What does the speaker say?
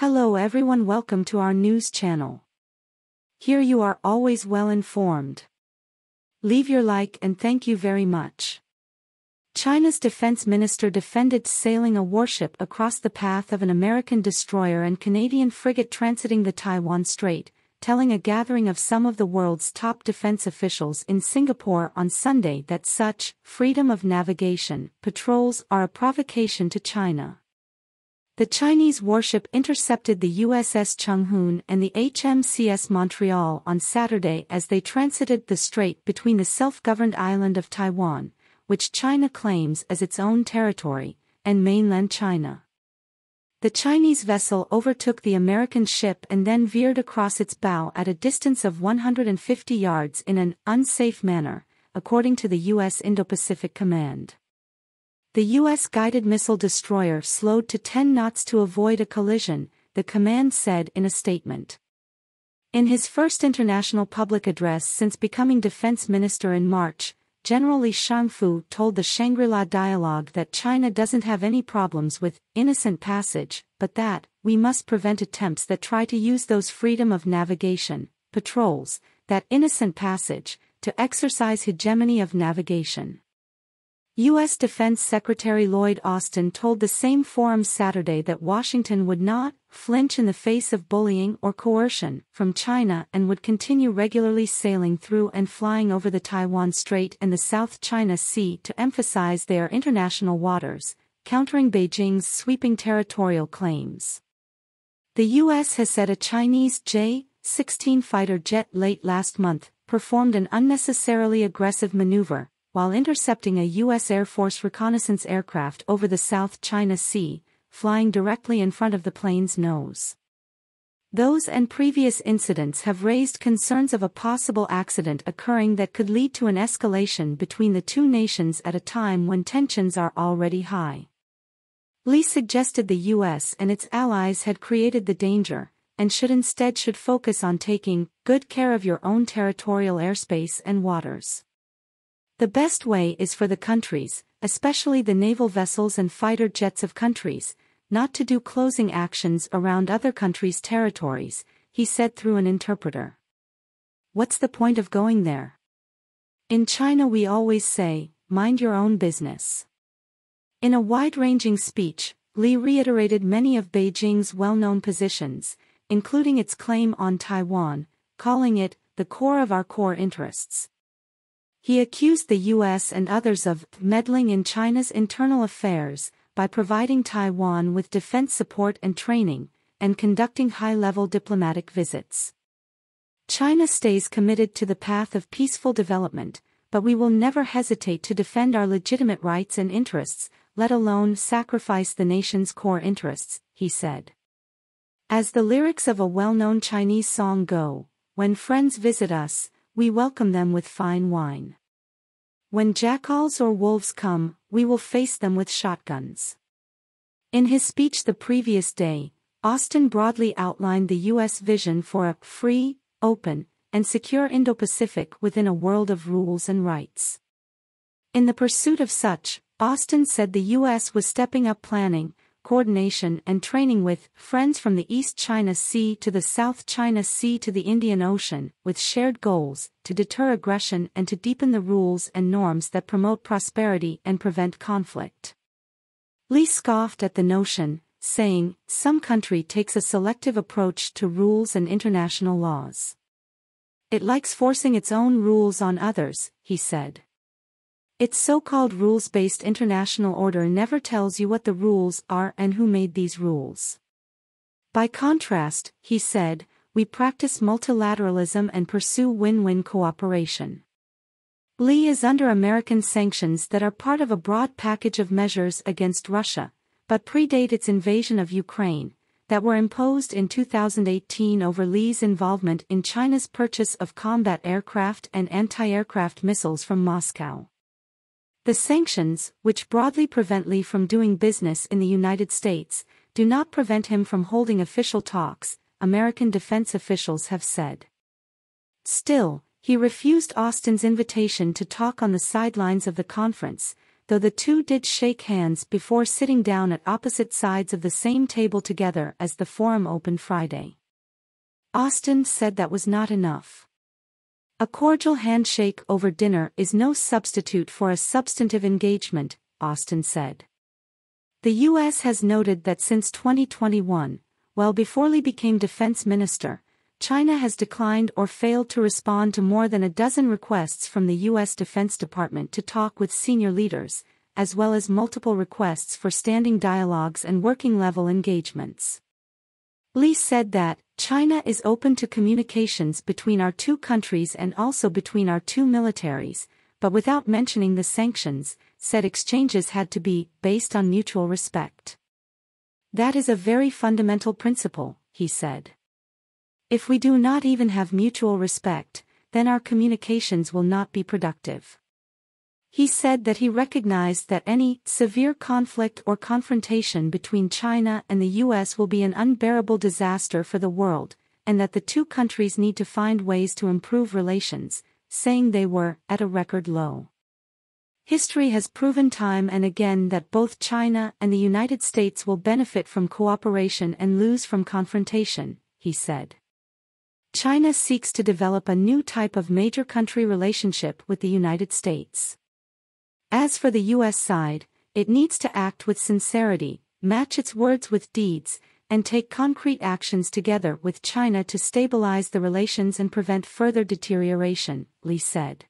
Hello everyone welcome to our news channel. Here you are always well informed. Leave your like and thank you very much. China's defense minister defended sailing a warship across the path of an American destroyer and Canadian frigate transiting the Taiwan Strait, telling a gathering of some of the world's top defense officials in Singapore on Sunday that such freedom of navigation patrols are a provocation to China. The Chinese warship intercepted the USS Chung-Hoon and the HMCS Montreal on Saturday as they transited the strait between the self-governed island of Taiwan, which China claims as its own territory, and mainland China. The Chinese vessel overtook the American ship and then veered across its bow at a distance of 150 yards in an unsafe manner, according to the U.S. Indo-Pacific Command. The U.S. guided missile destroyer slowed to 10 knots to avoid a collision, the command said in a statement. In his first international public address since becoming defense minister in March, General Li Shangfu told the Shangri-La Dialogue that China doesn't have any problems with innocent passage, but that we must prevent attempts that try to use those freedom of navigation, patrols, that innocent passage, to exercise hegemony of navigation. U.S. Defense Secretary Lloyd Austin told the same forum Saturday that Washington would not flinch in the face of bullying or coercion from China and would continue regularly sailing through and flying over the Taiwan Strait and the South China Sea to emphasize their international waters, countering Beijing's sweeping territorial claims. The U.S. has said a Chinese J-16 fighter jet late last month performed an unnecessarily aggressive maneuver, while intercepting a U.S. Air Force reconnaissance aircraft over the South China Sea, flying directly in front of the plane's nose. Those and previous incidents have raised concerns of a possible accident occurring that could lead to an escalation between the two nations at a time when tensions are already high. Li suggested the US and its allies had created the danger, and should instead should focus on taking good care of your own territorial airspace and waters. The best way is for the countries, especially the naval vessels and fighter jets of countries, not to do closing actions around other countries' territories, he said through an interpreter. What's the point of going there? In China we always say, mind your own business. In a wide-ranging speech, Li reiterated many of Beijing's well-known positions, including its claim on Taiwan, calling it the core of our core interests. He accused the US and others of meddling in China's internal affairs by providing Taiwan with defense support and training, and conducting high-level diplomatic visits. China stays committed to the path of peaceful development, but we will never hesitate to defend our legitimate rights and interests, let alone sacrifice the nation's core interests, he said. As the lyrics of a well-known Chinese song go, when friends visit us, we welcome them with fine wine. When jackals or wolves come, we will face them with shotguns. In his speech the previous day, Austin broadly outlined the U.S. vision for a free, open, and secure Indo-Pacific within a world of rules and rights. In the pursuit of such, Austin said the U.S. was stepping up planning, coordination and training with friends from the East China Sea to the South China Sea to the Indian Ocean, with shared goals, to deter aggression and to deepen the rules and norms that promote prosperity and prevent conflict. Li scoffed at the notion, saying, some country takes a selective approach to rules and international laws. It likes forcing its own rules on others, he said. Its so-called rules-based international order never tells you what the rules are and who made these rules. By contrast, he said, we practice multilateralism and pursue win-win cooperation. Li is under American sanctions that are part of a broad package of measures against Russia, but predate its invasion of Ukraine, that were imposed in 2018 over Li's involvement in China's purchase of combat aircraft and anti-aircraft missiles from Moscow. The sanctions, which broadly prevent Li from doing business in the United States, do not prevent him from holding official talks, American defense officials have said. Still, he refused Austin's invitation to talk on the sidelines of the conference, though the two did shake hands before sitting down at opposite sides of the same table together as the forum opened Friday. Austin said that was not enough. A cordial handshake over dinner is no substitute for a substantive engagement, Austin said. The U.S. has noted that since 2021, while before Li became defense minister, China has declined or failed to respond to more than a dozen requests from the U.S. Defense Department to talk with senior leaders, as well as multiple requests for standing dialogues and working-level engagements. Li said that, China is open to communications between our two countries and also between our two militaries, but without mentioning the sanctions, said exchanges had to be based on mutual respect. That is a very fundamental principle, he said. If we do not even have mutual respect, then our communications will not be productive. He said that he recognized that any severe conflict or confrontation between China and the US will be an unbearable disaster for the world, and that the two countries need to find ways to improve relations, saying they were at a record low. History has proven time and again that both China and the United States will benefit from cooperation and lose from confrontation, he said. China seeks to develop a new type of major country relationship with the United States. As for the U.S. side, it needs to act with sincerity, match its words with deeds, and take concrete actions together with China to stabilize the relations and prevent further deterioration, Li said.